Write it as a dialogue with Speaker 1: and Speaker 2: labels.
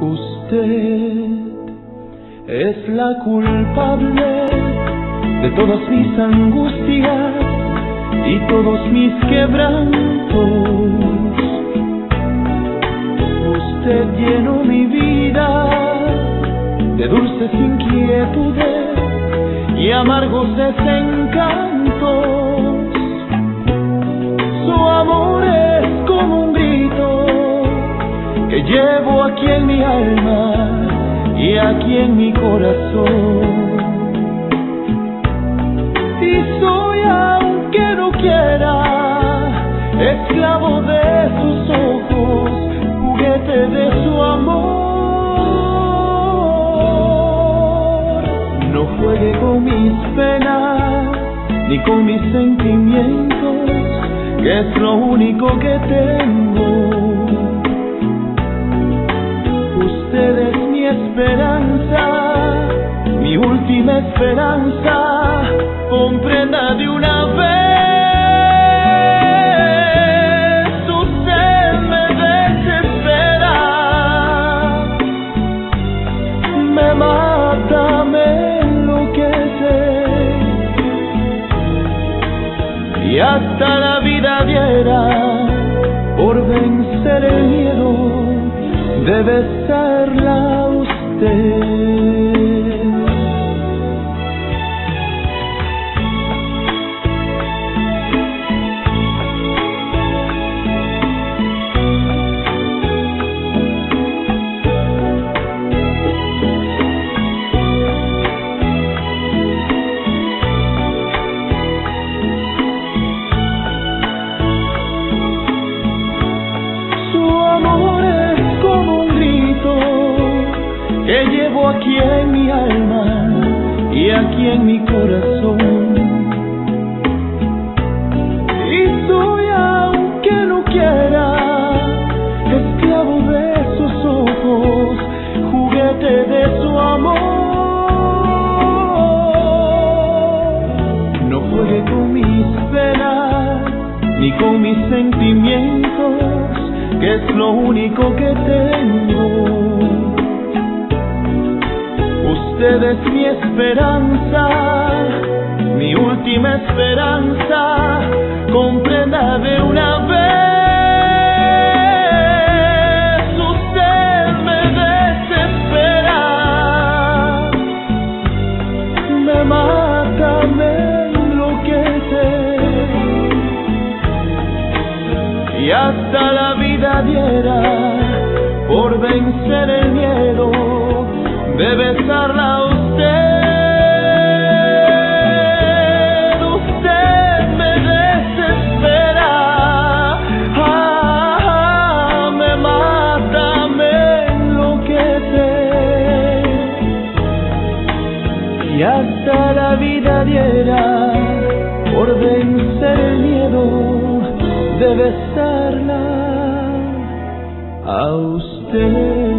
Speaker 1: Usted es la culpable de todas mis angustias y todos mis quebrantos. Usted llenó mi vida de dulces inquietudes y amargos desencantos. Su amor llevo aquí en mi alma y aquí en mi corazón. Y soy, aunque no quiera, esclavo de sus ojos, juguete de su amor. No juegue con mis penas ni con mis sentimientos, que es lo único que tengo. Mi esperanza, mi última esperanza, comprenda de una vez. Usted me desespera, me mata, me enloquece y hasta la vida diera por vencer el miedo debe serla usted. Aquí en mi alma y aquí en mi corazón. Y soy, aunque no quiera, esclavo de sus ojos, juguete de su amor. No juegue con mis penas ni con mis sentimientos, que es lo único que tengo. Usted es mi esperanza, mi última esperanza, comprenda de una vez. Usted me desespera, me mata, me enloquece y hasta la vida diera por vencer el miedo de besarla a usted. Usted me desespera, ah, me mata, me enloquece y hasta la vida diera por vencer el miedo de besarla a usted.